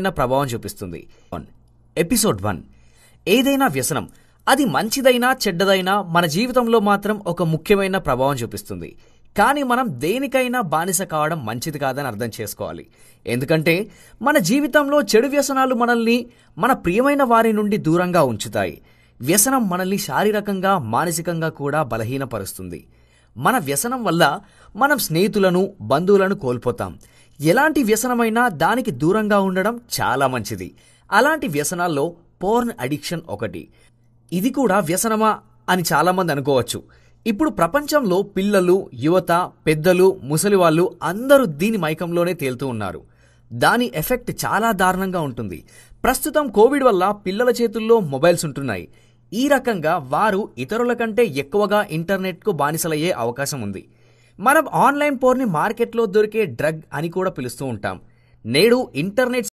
ప్రభావం చూపిస్తుంది. One. Episode one. ఏదైనా వ్యసనం అది మంచిదైనా చెడ్డదైనా మన జీవితంలో మాత్రం ఒక ముఖ్యమైన ప్రభావం చూపిస్తుంది. కానీ మనం దేనికైనా బానిస కావడం మంచిది కాదని అర్థం చేసుకోవాలి. ఎందుకంటే మన జీవితంలో చెడు వ్యసనాలు మనల్ని మన ప్రియమైన వారి నుండి దూరంగా ఉంచుతాయి. వ్యసనం మనల్ని శారీరకంగా మానసికంగా కూడా బలహీనపరుస్తుంది. మన వ్యసనం వల్ల మనం స్నేహితులను బంధువులను కోల్పోతాం. ఎలాంటి వ్యసనమైనా దానికి దూరంగా ఉండడం చాలా మంచిది. అలాంటి వ్యసనాల్లో పోర్న్ అడిక్షన్ ఒకటి. ఇది కూడా వ్యసనమా అని చాలామంది అనుకోవచ్చు. ఇప్పుడు ప్రపంచంలో పిల్లలు యువత పెద్దలు ముసలి వాళ్ళు అందరూ దీని మైకంలోనే తేలుతూ ఉన్నారు. దాని ఎఫెక్ట్ చాలా దారుణంగా ఉంటుంది. ప్రస్తుతం కోవిడ్ వల్ల పిల్లల చేతుల్లో మొబైల్స్ ఉంటున్నాయి. ఈ రకంగా వారు ఇతరుల కంటే ఎక్కువగా ఇంటర్నెట్కు బానిసలయ్యే అవకాశం ఉంది. మనం ఆన్లైన్ పోర్ని మార్కెట్లో దొరికే డ్రగ్ అని కూడా పిలుస్తూ ఉంటాం. నేడు ఇంటర్నెట్